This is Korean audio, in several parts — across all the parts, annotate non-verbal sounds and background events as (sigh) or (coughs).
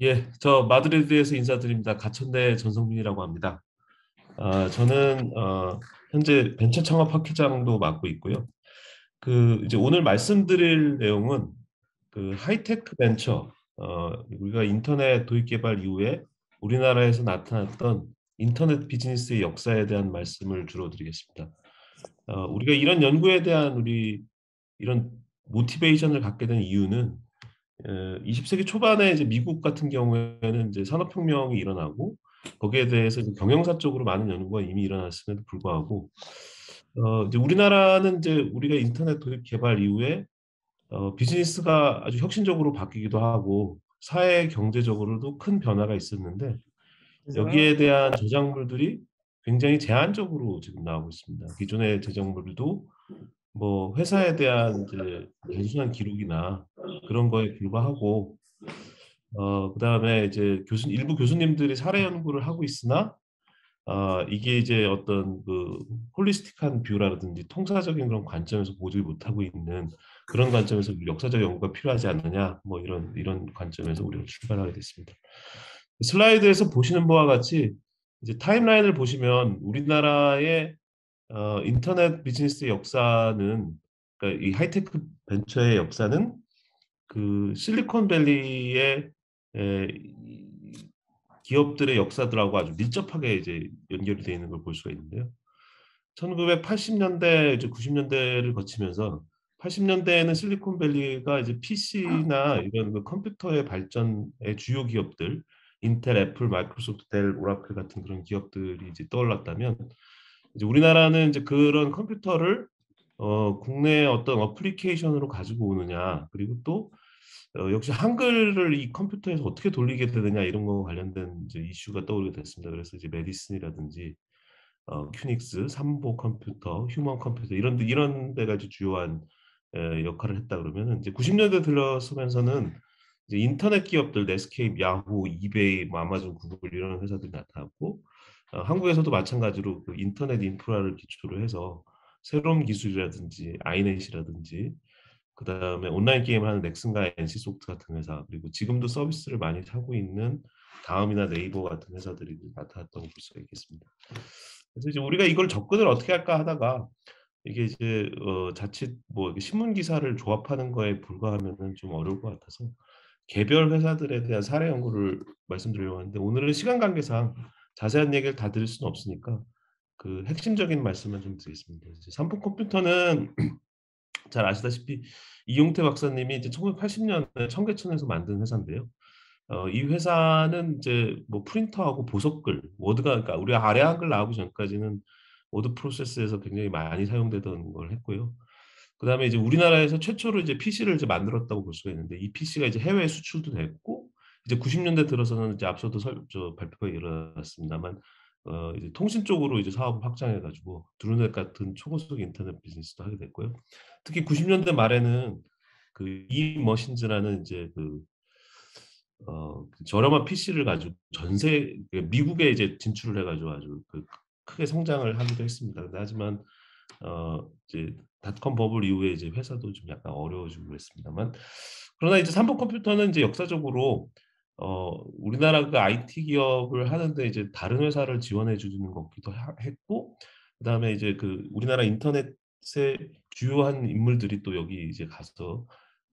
예, 저 마드리드에서 인사드립니다. 가천대 전성민이라고 합니다. 아, 저는 어, 현재 벤처 창업 학회장도 맡고 있고요. 그 이제 오늘 말씀드릴 내용은 그 하이테크 벤처 어, 우리가 인터넷 도입 개발 이후에 우리나라에서 나타났던 인터넷 비즈니스의 역사에 대한 말씀을 주로 드리겠습니다. 어, 우리가 이런 연구에 대한 우리 이런 모티베이션을 갖게 된 이유는 20세기 초반에 이제 미국 같은 경우에는 이제 산업혁명이 일어나고 거기에 대해서 경영사 쪽으로 많은 연구가 이미 일어났음에도 불구하고 어 이제 우리나라는 이제 우리가 인터넷 도입 개발 이후에 어 비즈니스가 아주 혁신적으로 바뀌기도 하고 사회 경제적으로도 큰 변화가 있었는데 여기에 대한 저작물들이 굉장히 제한적으로 지금 나오고 있습니다. 기존의 저작물도 뭐 회사에 대한 이제 단순한 기록이나 그런 거에 불과하고 어 그다음에 이제 교수 일부 교수님들이 사례 연구를 하고 있으나 어 이게 이제 어떤 그 holistic한 view라든지 통사적인 그런 관점에서 보지 못하고 있는 그런 관점에서 역사적 연구가 필요하지 않느냐 뭐 이런 이런 관점에서 우리가 출발하게 됐습니다. 슬라이드에서 보시는 바와 같이 이제 timeline을 보시면 우리나라의 어, 인터넷 비즈니스의 역사는 그러니까 이 하이테크 벤처의 역사는 그 실리콘밸리의 에, 기업들의 역사들하고 아주 밀접하게 이제 연결이 되어 있는 걸 볼 수가 있는데요. 1980년대 이제 90년대를 거치면서 80년대에는 실리콘밸리가 이제 PC나 이런 그 컴퓨터의 발전의 주요 기업들 인텔, 애플, 마이크로소프트, 델, 오라클 같은 그런 기업들이 이제 떠올랐다면 이제 우리나라는 이제 그런 컴퓨터를 어, 국내 어떤 어플리케이션으로 가지고 오느냐 그리고 또 어, 역시 한글을 이 컴퓨터에서 어떻게 돌리게 되느냐 이런 거 관련된 이제 이슈가 떠오르게 됐습니다. 그래서 이제 메디슨이라든지 어, 큐닉스, 삼보 컴퓨터, 휴먼 컴퓨터 이런 이런 데가 이제 주요한 에, 역할을 했다 그러면은 이제 90년대 들어서면서는 이제 인터넷 기업들 넷스케이프, 야후, 이베이, 뭐 아마존, 구글 이런 회사들이 나타났고 어, 한국에서도 마찬가지로 그 인터넷 인프라를 기초로 해서 새로운 기술이라든지 아이넷이라든지 그 다음에 온라인 게임을 하는 넥슨과 NC소프트 같은 회사 그리고 지금도 서비스를 많이 하고 있는 다음이나 네이버 같은 회사들이 나타났던 걸 볼 수가 있겠습니다. 그래서 이제 우리가 이걸 접근을 어떻게 할까 하다가 이게 이제 어, 자칫 뭐 신문 기사를 조합하는 거에 불과하면은 좀 어려울 것 같아서 개별 회사들에 대한 사례 연구를 말씀드리려고 하는데 오늘은 시간 관계상 자세한 얘기를 다 드릴 수는 없으니까 그 핵심적인 말씀을 좀 드리겠습니다. 삼보 컴퓨터는 잘 아시다시피 이용태 박사님이 이제 1980년에 청계천에서 만든 회사인데요. 어, 이 회사는 이제 뭐 프린터하고 보석글, 워드가 그러니까 우리 아래 한글 나오기 전까지는 워드 프로세스에서 굉장히 많이 사용되던 걸 했고요. 그다음에 이제 우리나라에서 최초로 이제 PC를 이제 만들었다고 볼 수가 있는데 이 PC가 이제 해외 수출도 됐고 이제 90년대 들어서는 이제 앞서도 설, 저 발표가 일어났습니다만 어, 이제 통신 쪽으로 이제 사업을 확장해가지고 드루넷 같은 초고속 인터넷 비즈니스도 하게 됐고요. 특히 90년대 말에는 그 이머신즈라는 이제 그 어, 그 저렴한 PC를 가지고 전세 미국에 이제 진출을 해가지고 아주 그 크게 성장을 하기도 했습니다. 근데 하지만 어, 이제 닷컴 버블 이후에 이제 회사도 좀 약간 어려워지고 그랬습니다만 그러나 이제 삼성 컴퓨터는 이제 역사적으로 어, 우리나라 그 IT 기업을 하는데 이제 다른 회사를 지원해 주는 거기도 했고 그다음에 이제 그 우리나라 인터넷의 주요한 인물들이 또 여기 이제 가서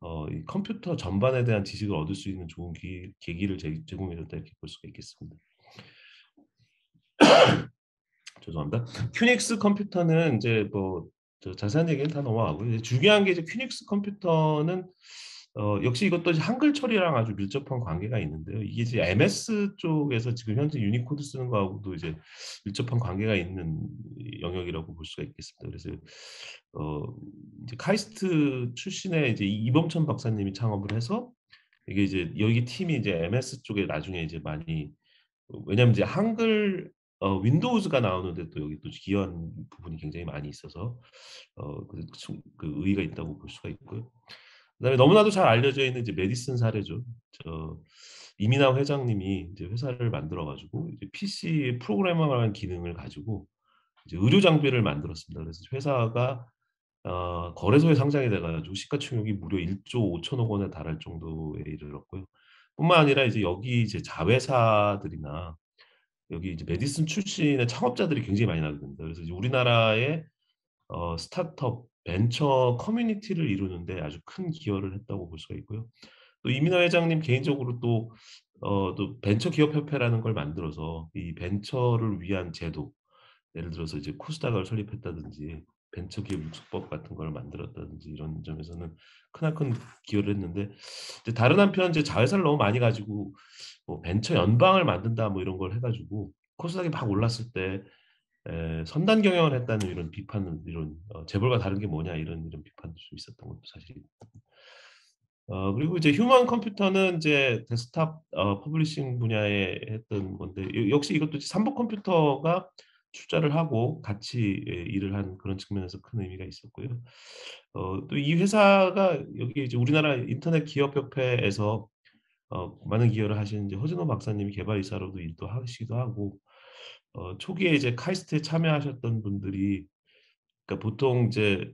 어, 이 컴퓨터 전반에 대한 지식을 얻을 수 있는 좋은 기, 계기를 제, 공해 줬다 이렇게 볼 수가 있겠습니다. (coughs) 죄송합니다. 큐닉스 컴퓨터는 이제 뭐 자세한 얘기는 다 넘어가고 중요한 게 이제 큐닉스 컴퓨터는 어, 역시 이것도 한글 처리랑 아주 밀접한 관계가 있는데요. 이게 이제 MS 쪽에서 지금 현재 유니코드 쓰는 거하고도 이제 밀접한 관계가 있는 영역이라고 볼 수가 있겠습니다. 그래서 어, 이제 카이스트 출신의 이제 이범천 박사님이 창업을 해서 이게 이제 여기 팀이 이제 MS 쪽에 나중에 이제 많이 왜냐하면 이제 한글 어, 윈도우즈가 나오는데 또 여기 또 기여한 부분이 굉장히 많이 있어서 어, 그, 그 의의가 있다고 볼 수가 있고요. 그다음에 너무나도 잘 알려져 있는 이제 메디슨 사례죠. 저 이민아 회장님이 이제 회사를 만들어 가지고 이제 PC 프로그래머라는 기능을 가지고 이제 의료 장비를 만들었습니다. 그래서 회사가 어, 거래소에 상장이 돼가지고 시가총액이 무려 1조 5천억 원에 달할 정도에 이르렀고요. 뿐만 아니라 이제 여기 이제 자회사들이나 여기 이제 메디슨 출신의 창업자들이 굉장히 많이 됩니다. 그래서 우리나라의 어 스타트업 벤처 커뮤니티를 이루는 데 아주 큰 기여를 했다고 볼 수가 있고요. 또 이민하 회장님 개인적으로 또 어 또 벤처 기업 협회라는 걸 만들어서 이 벤처를 위한 제도 예를 들어서 이제 코스닥을 설립했다든지 벤처기업 육성법 같은 걸 만들었다든지 이런 점에서는 크나큰 기여를 했는데 이제 다른 한편 이제 자회사를 너무 많이 가지고 뭐 벤처 연방을 만든다 뭐 이런 걸 해 가지고 코스닥이 막 올랐을 때 에 선단 경영을 했다는 이런 비판은 이런 어 '재벌과 다른 게 뭐냐.' 이런 이런 비판도 좀 있었던 것도 사실이고. 어 그리고 이제 휴먼 컴퓨터는 이제 데스크톱 어 publishing 분야에 했던 건데 여 역시 이것도 삼보 컴퓨터가 투자를 하고 같이 예 일을 한 그런 측면에서 큰 의미가 있었고요. 어 또 이 회사가 여기 이제 우리나라 인터넷 기업 협회에서 어 많은 기여를 하신 이제 허진호 박사님이 개발이사로도 일도 하시기도 하고 어 초기에 이제 카이스트에 참여하셨던 분들이 그러니까 보통 이제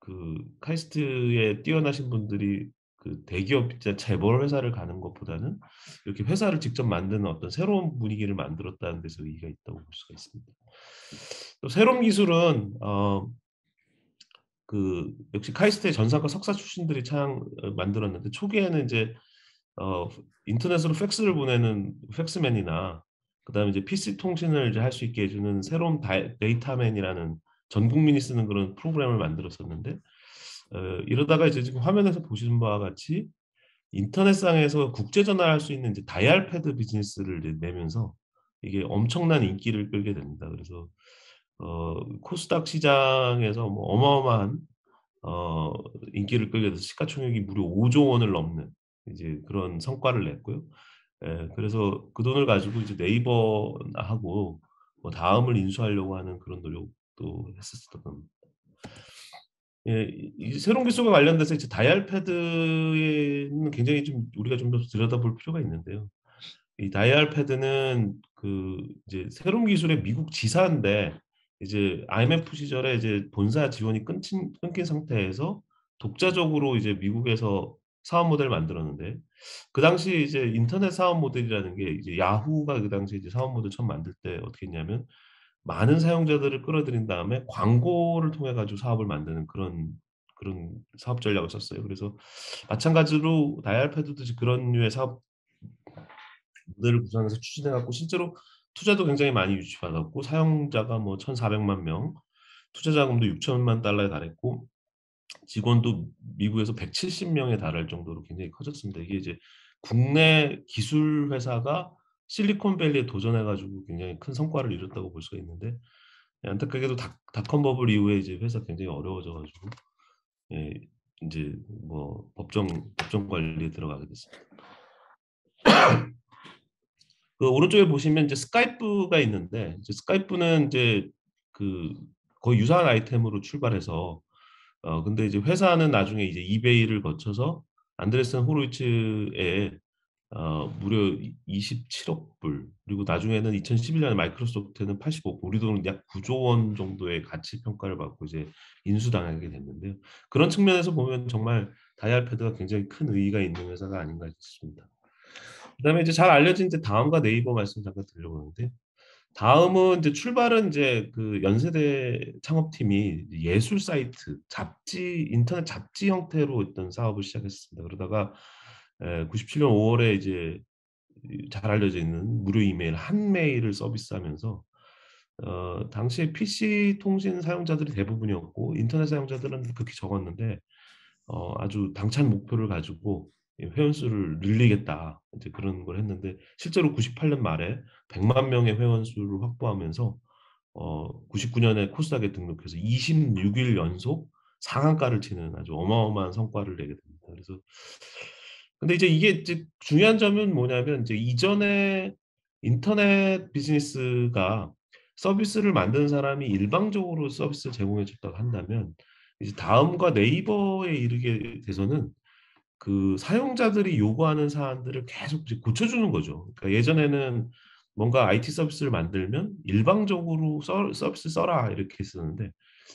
그 카이스트에 뛰어나신 분들이 그 대기업 재벌 회사를 가는 것보다는 이렇게 회사를 직접 만드는 어떤 새로운 분위기를 만들었다는 데서 의의가 있다고 볼 수가 있습니다. 또 새롬기술은 어 그 역시 카이스트의 전산과 석사 출신들이 창업 만들었는데 초기에는 인제 어 인터넷으로 팩스를 보내는 팩스맨이나 그다음에 이제 PC 통신을 이제 할 수 있게 해 주는 새롬 데이터맨이라는 전 국민이 쓰는 그런 프로그램을 만들었었는데 어 이러다가 이제 지금 화면에서 보시는 바와 같이 인터넷상에서 국제 전화를 할 수 있는 이제 Dialpad 비즈니스를 내면서 이게 엄청난 인기를 끌게 됩니다. 그래서 어 코스닥 시장에서 뭐 어마어마한 어 인기를 끌게 돼서 시가총액이 무려 5조 원을 넘는 이제 그런 성과를 냈고요. 예 그래서 그 돈을 가지고 이제 네이버하고 뭐 다음을 인수하려고 하는 그런 노력도 했었었던. 예. 이이 새로운 기술과 관련돼서 이제 다이얼 패드에는 굉장히 좀 우리가 좀 더 들여다볼 필요가 있는데요. 이 다이얼 패드는 그 이제 새로운 기술의 미국 지사인데 이제 IMF 시절에 이제 본사 지원이 끊친 끊긴 상태에서 독자적으로 이제 미국에서 사업 모델을 만들었는데 그 당시 이제 인터넷 사업 모델이라는 게 이제 야후가 그 당시에 이제 사업 모델 처음 만들 때 어떻게 했냐면 많은 사용자들을 끌어들인 다음에 광고를 통해 가지고 사업을 만드는 그런 그런 사업 전략을 썼어요. 그래서 마찬가지로 다이얼 패드도 이제 그런 류의 사업 모델을 구상해서 추진해 갖고 실제로 투자도 굉장히 많이 유치받았고 사용자가 뭐 1,400만 명, 투자 자금도 6천만 달러에 달했고 직원도 미국에서 170 명에 달할 정도로 굉장히 커졌습니다. 이게 이제 국내 기술 회사가 실리콘밸리에 도전해 가지고 굉장히 큰 성과를 이뤘다고 볼 수가 있는데 예 안타깝게도 닷 닷컴 버블 이후에 이제 회사가 굉장히 어려워져 가지고 예 인제 뭐 법정 법정 관리에 들어가게 됐습니다. (coughs) 그 오른쪽에 보시면 이제 스카이프가 있는데 이제 스카이프는 인제 그 거의 유사한 아이템으로 출발해서 어 근데 이제 회사는 나중에 이제 이베이를 거쳐서 안드레슨 호로이츠의 어 무려 이 27억 불 그리고 나중에는 2011 년에 마이크로소프트는 80억 우리 돈약 9조 원 정도의 가치 평가를 받고 이제 인수당하게 됐는데요. 그런 측면에서 보면 정말 다이얼 패드가 굉장히 큰 의의가 있는 회사가 아닌가 싶습니다. 그다음에 이제 잘 알려진 이제 다음과 네이버 말씀 잠깐 하는데 다음은 이제 출발은 인제 그 연세대 창업팀이 예술 사이트, 잡지 인터넷 잡지 형태로 어떤 사업을 시작했습니다. 그러다가 에 97년 5 월에 이제 이잘 알려져 있는 무료 이메일 한메일을 서비스하면서 어 당시에 PC 통신 사용자들이 대부분이었고 인터넷 사용자들은 극히 적었는데 어 아주 당찬 목표를 가지고 이' 회원 수를 늘리겠다.' 이제 그런 걸 했는데 실제로 98년 말에 1 0 0만 명의 회원 수를 확보하면서 어 99 년에 코스닥에 등록해서 26일 연속 상한가를 치는 아주 어마어마한 성과를 내게 됩니다. 그래서 근데 이제 이게 이제 중요한 점은 뭐냐면 이제 이전에 인터넷 비즈니스가 서비스를 만드는 사람이 일방적으로 서비스를 제공해 줬다고 한다면 이제 다음과 네이버에 이르게 돼서는 그 사용자들이 요구하는 사안들을 계속 이제 고쳐주는 거죠. 그러니까 예전에는 뭔가 IT 서비스를 만들면 일방적으로 써 "서비스 써라." 이렇게 했었는데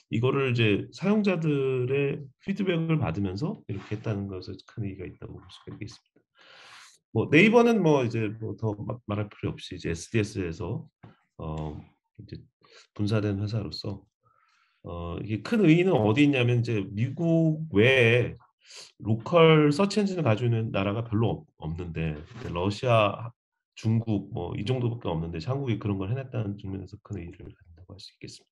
이거를 이제 사용자들의 피드백을 받으면서 이렇게 했다는 것에 큰 의의가 있다고 볼 수가 있겠습니다. 뭐 네이버는 뭐 이제 뭐 더 막 말할 필요 없이 이제 SDS에서 어 이제 분사된 회사로서 어 이게 큰 의의는 어디 있냐면 이제 미국 외에 local search engine을 가지고 있는 나라가 별로 없 없는데 러시아, 중국 뭐 이 정도밖에 없는데 한국이 그런 걸 해냈다는 측면에서 큰 의의를 갖는다고 할 수 있겠습니다.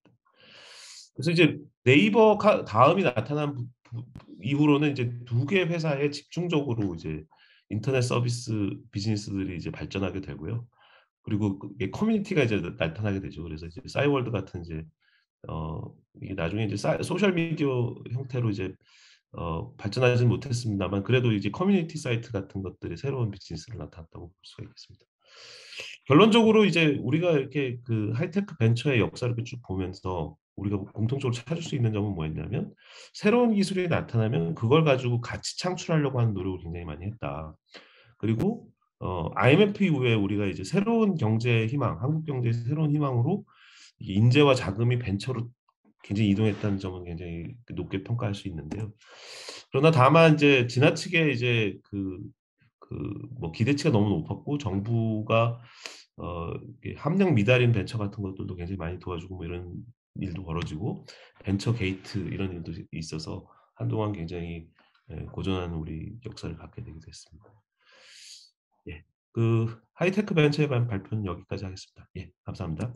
그래서 이제 네이버가 다음이 나타난 이후로는 이제 2 개의 회사에 집중적으로 이제 인터넷 서비스 비즈니스들이 이제 발전하게 되고요. 그리고 커뮤니티가 이제 나 나타나게 되죠. 그래서 이제 싸이월드 같은 이제 어 이게 나중에 이제 싸 소셜 미디어 형태로 이제 어 발전하지는 못했습니다만 그래도 이제 커뮤니티 사이트 같은 것들이 새로운 비즈니스로 나타났다고 볼 수가 있겠습니다. 결론적으로 이제 우리가 이렇게 그 하이테크 벤처의 역사를 쭉 보면서 우리가 공통적으로 찾을 수 있는 점은 뭐였냐면 새로운 기술이 나타나면 그걸 가지고 같이 창출하려고 하는 노력을 굉장히 많이 했다. 그리고 어 IMF 이후에 우리가 이제 새로운 경제의 희망, 한국 경제의 새로운 희망으로 이 인재와 자금이 벤처로 굉장히 이동했다는 점은 굉장히 그 높게 평가할 수 있는데요. 그러나 다만 이제 지나치게 이제 그 그 뭐 기대치가 너무 높았고 정부가 어 함량 미달인 벤처 같은 것들도 굉장히 많이 도와주고 뭐 이런 일도 벌어지고 벤처 게이트 이런 일도 이 있어서 한동안 굉장히 예 고전한 우리 역사를 갖게 되게 됐습니다. 예. 그 하이테크 벤처에 발표는 여기까지 하겠습니다. 예 감사합니다.